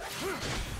Blood.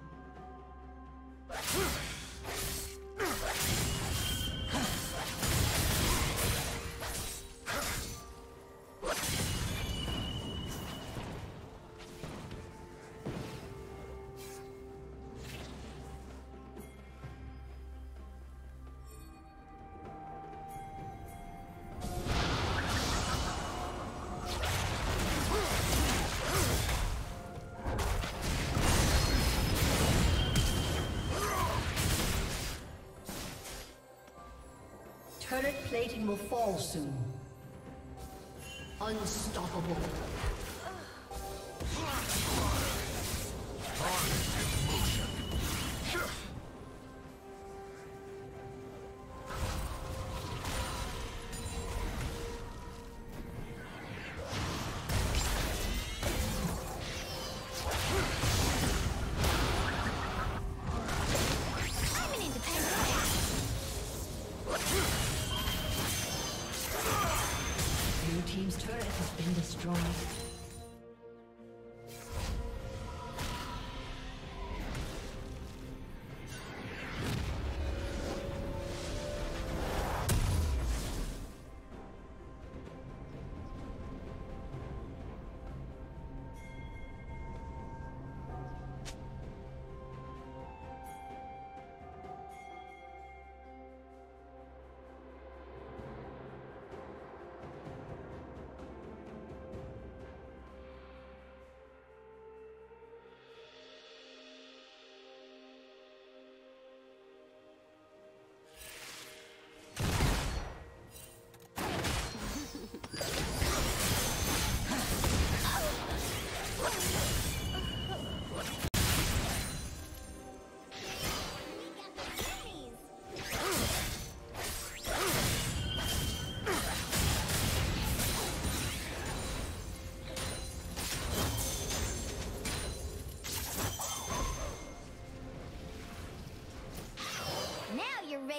Turret plating will fall soon. Unstoppable.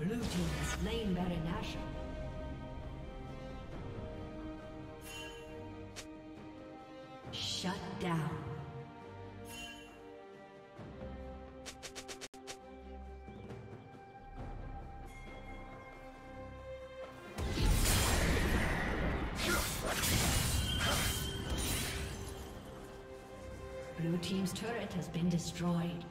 Blue team has slain Baron Nashor. Shut down. Blue team's turret has been destroyed.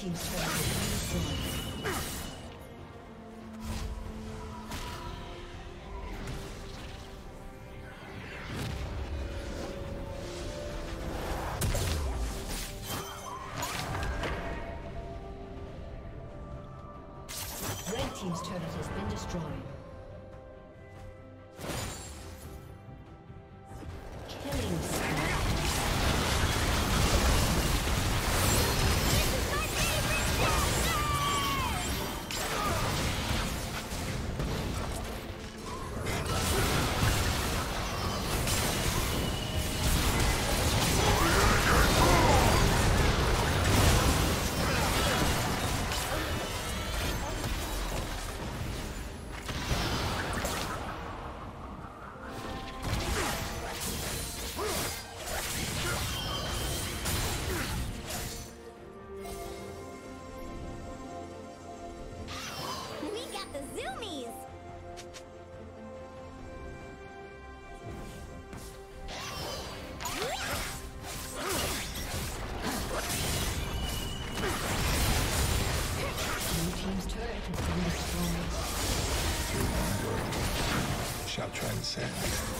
Team's destroyed. Red Team's turret has been destroyed. Transcend.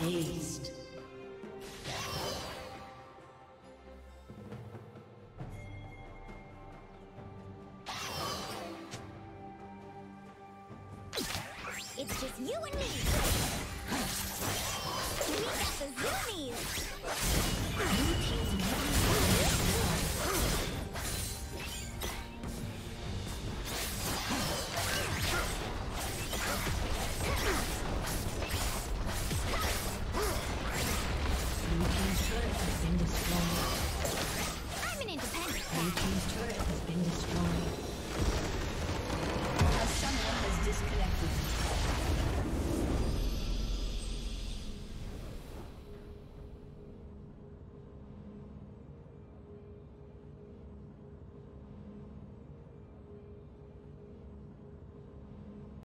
It's